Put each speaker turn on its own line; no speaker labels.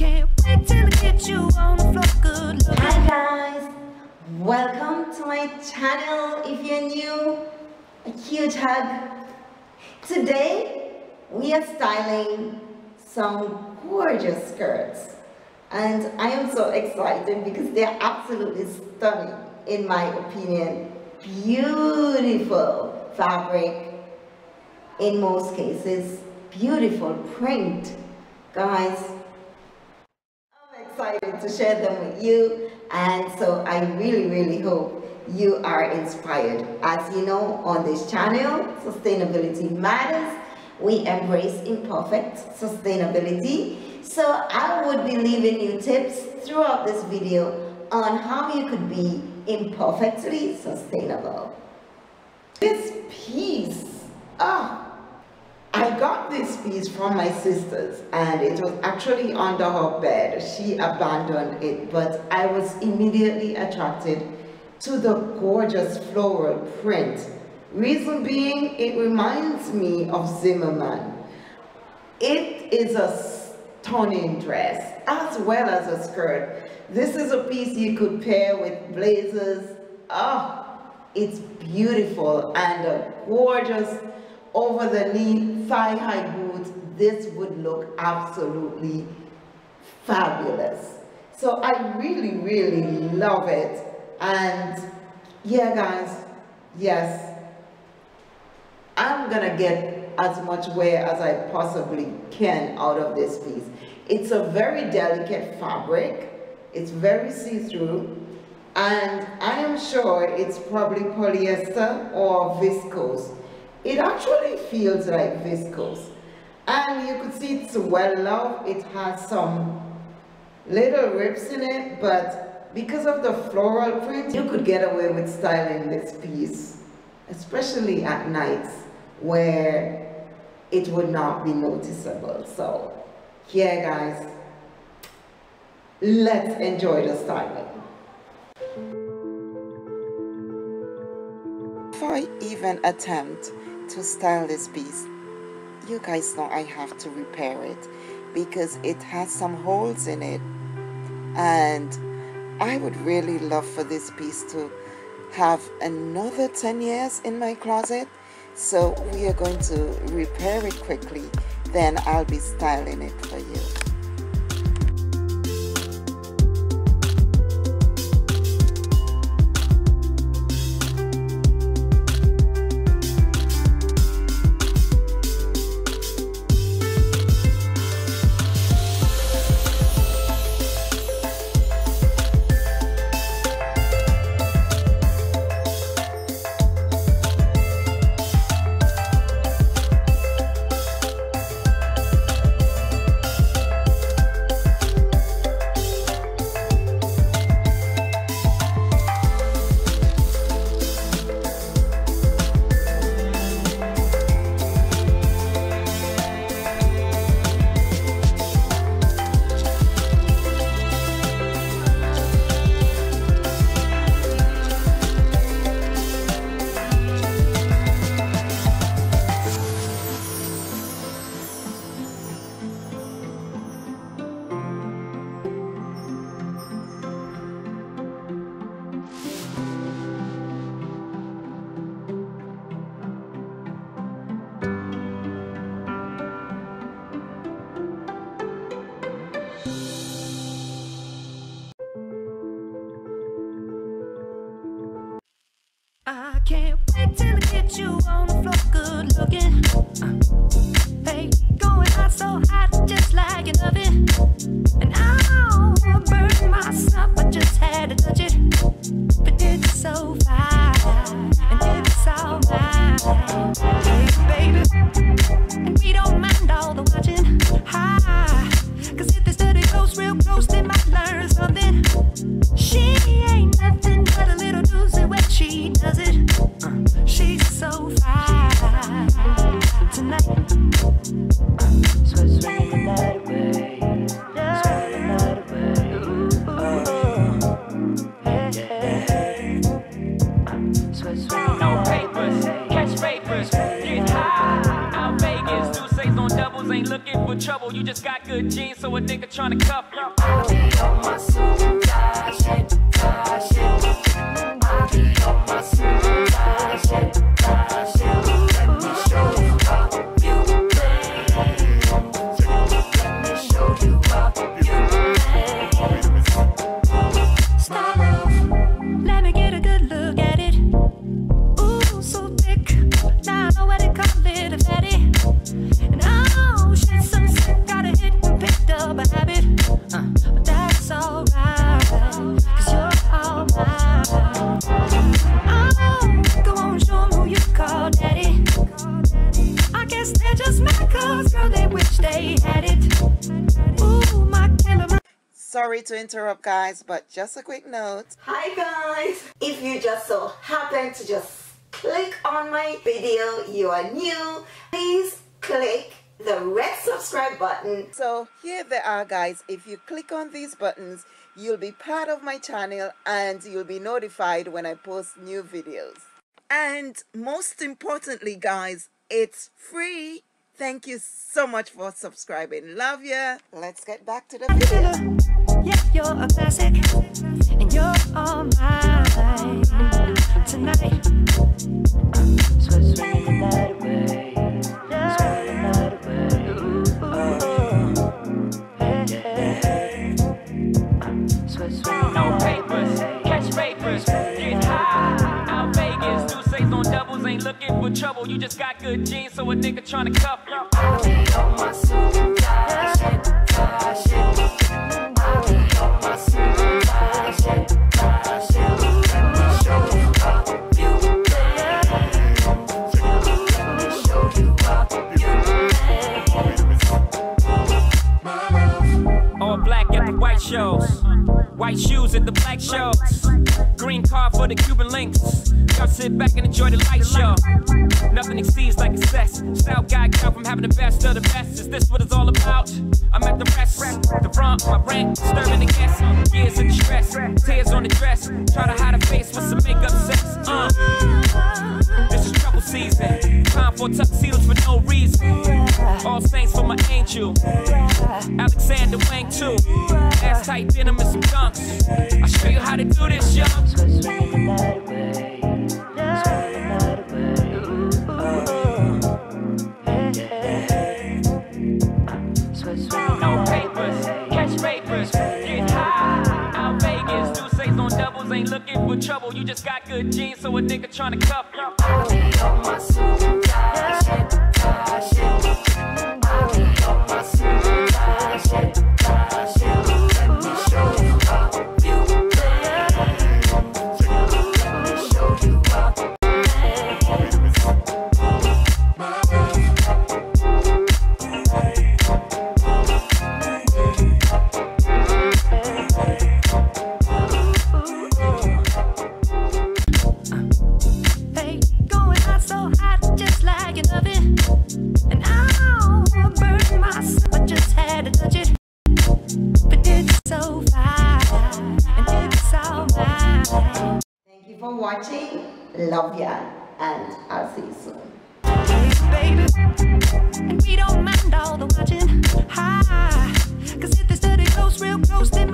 can't wait till I get you on the floor. Good.
Hi guys, welcome to my channel. If you're new, a huge hug. Today we are styling some gorgeous skirts and I am so excited because they're absolutely stunning in my opinion. Beautiful fabric in most cases, beautiful print. Guys, excited to share them with you and so I really really hope you are inspired. As you know on this channel, Sustainability Matters, we embrace imperfect sustainability. So I would be leaving you tips throughout this video on how you could be imperfectly sustainable. This piece, ah, I got this piece from my sisters and it was actually under her bed. She abandoned it, but I was immediately attracted to the gorgeous floral print. Reason being, it reminds me of Zimmermann. It is a stunning dress as well as a skirt. This is a piece you could pair with blazers. Oh, it's beautiful and a gorgeous over the knee thigh high boots. This would look absolutely fabulous. So I really, really love it. And yeah, guys, yes, I'm gonna get as much wear as I possibly can out of this piece. It's a very delicate fabric. It's very see-through. And I am sure it's probably polyester or viscose. It actually feels like viscose. And you could see it's well loved. It has some little rips in it, but because of the floral print, you could get away with styling this piece, especially at nights where it would not be noticeable. So here guys, let's enjoy the styling. Before I even attempt to style this piece, you guys know I have to repair it because it has some holes in it and I would really love for this piece to have another 10 years in my closet. So we are going to repair it quickly. Then I'll be styling it for you.
Can't wait till I get you on the floor, good looking. Uh, hey, going out so hot, just like an oven. And I'll burn myself, I just had no papers, catch papers, get high. Out Vegas, Deuces on doubles, ain't looking for trouble. You just got good genes, so a nigga tryna cuff you. I be on my suicide shit. I be on my suicide.
Sorry to interrupt, guys, but just a quick note. Hi, guys. If you just so happen to just click on my video, you are new, please click the red subscribe button. So here they are, guys. If you click on these buttons, you'll be part of my channel and you'll be notified when I post new videos. And most importantly, guys, it's free. Thank you so much for subscribing. Love ya. Let's get back to the video.
Yeah, you're a classic. And you're all mine tonight. So swing the night away. Swing the night away.
No papers, catch papers, trouble. You just got good genes, so a nigga tryna cuff you. The Cuban links. Y'all sit back and enjoy the light show. Nothing exceeds like excess. Style guy count from having the best of the best. Is this what it's all about? I'm at the rest. The front, my rent, stirring the guests. Years of distress. Tears on the dress. Try to hide a face with some makeup sex. Uh. This is trouble season. Time for tuxedos for no reason. All saints for my angel. Alexander Wang too. Ass tight denim and some dunks. I'll show you how to do this, young. Ain't looking for trouble. You just got good genes, so a nigga tryna cuff you.
Hey, But it's so fine, and it's.
Thank you for watching. Love ya. And I'll see you soon.
baby. And we don't mind all the watching. Hi, cause if the study goes real close, they.